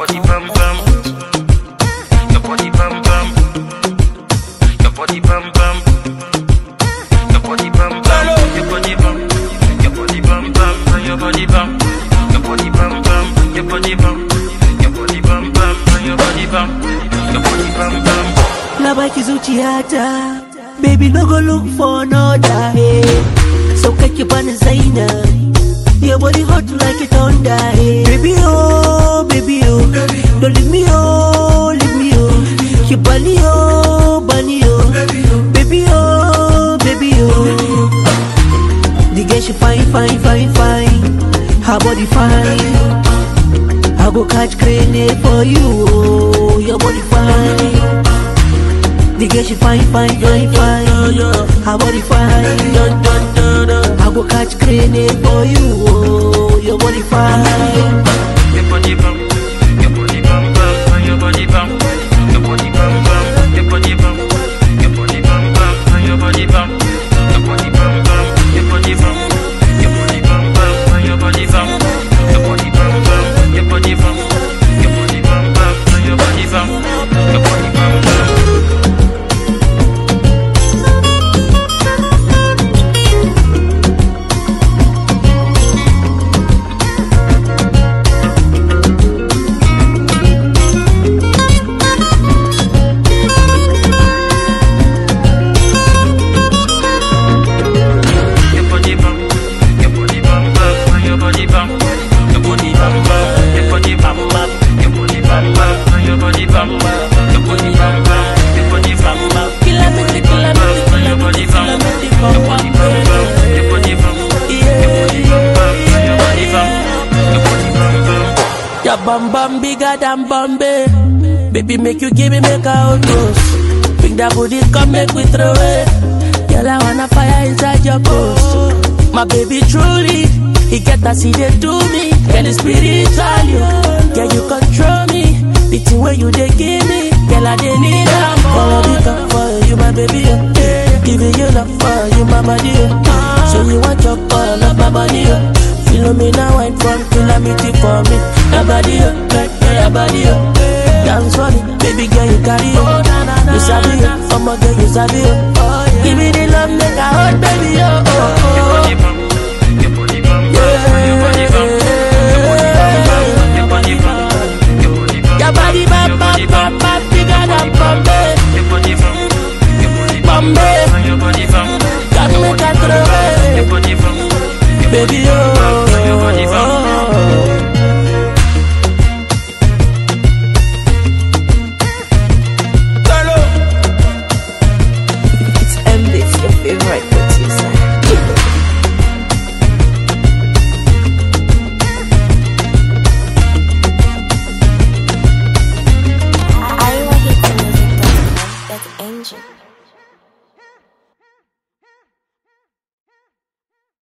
body bam bam. Your body bam bam. Your body bam bam. Your body bam bam. Your body bam. Your body bam bam. Your body bam. Your body bam bam. Your body bam. Your body bam bam. Your body bam. Your body bam bam. na baki zuciyata baby no go look for another hey. so kake bani zaina your body hot like a thunder baby keep bani oh bani oh baby oh baby oh the girl she fine fine fine fine her body fine I go catch crane for you oh your body fine the girl she fine, fine, fine, fine. Her body fine. I go catch crane for you. Oh, your body fine. Your bum bum bigger than Bombay. Baby, make you give me make a toast. Bring that booty, come make we throw it. Girl, I wanna fire inside your post. My baby truly, he get that see they do me. Girl, it's spiritual, you. Girl, you control me. The thing where you they give me. Girl, I they need a more. Because for you, my baby, oh. Giving you love for you, my body, oh. So you want your call, love my body, oh. Feel me now, wine from calamity for me. Oh, your body, oh, like yeah, your body, oh. Dance for me, baby girl, you carry oh. You sabi oh, I'm a girl, you sabi oh. oh. 중.